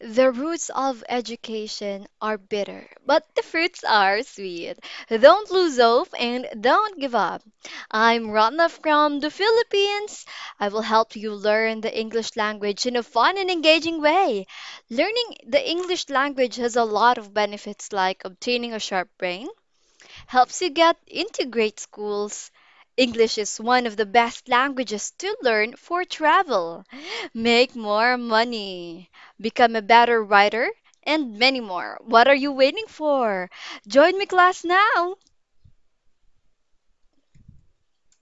The roots of education are bitter, but the fruits are sweet. Don't lose hope and don't give up. I'm Rona from the Philippines. I will help you learn the English language in a fun and engaging way. Learning the English language has a lot of benefits like obtaining a sharp brain, helps you get into great schools. English is one of the best languages to learn for travel, make more money, become a better writer, and many more. What are you waiting for? Join me class now.